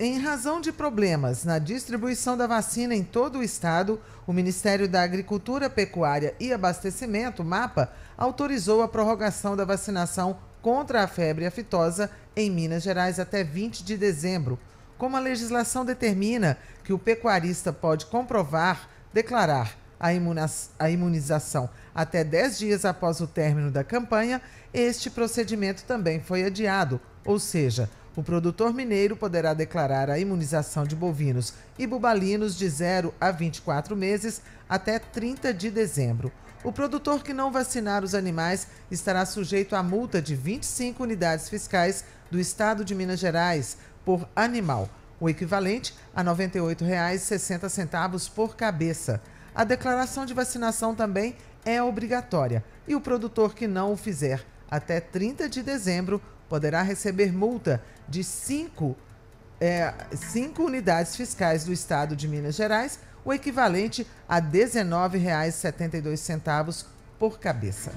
Em razão de problemas na distribuição da vacina em todo o estado, o Ministério da Agricultura, Pecuária e Abastecimento, MAPA, autorizou a prorrogação da vacinação contra a febre aftosa em Minas Gerais até 20 de dezembro. Como a legislação determina que o pecuarista pode comprovar, declarar a, imunização até 10 dias após o término da campanha, este procedimento também foi adiado, ou seja, o produtor mineiro poderá declarar a imunização de bovinos e bubalinos de 0 a 24 meses até 30 de dezembro. O produtor que não vacinar os animais estará sujeito a multa de 25 unidades fiscais do Estado de Minas Gerais por animal, o equivalente a R$ 98,60 por cabeça. A declaração de vacinação também é obrigatória e o produtor que não o fizer até 30 de dezembro poderá receber multa de 5 é, cinco unidades fiscais do Estado de Minas Gerais, o equivalente a R$ 19,72 por cabeça.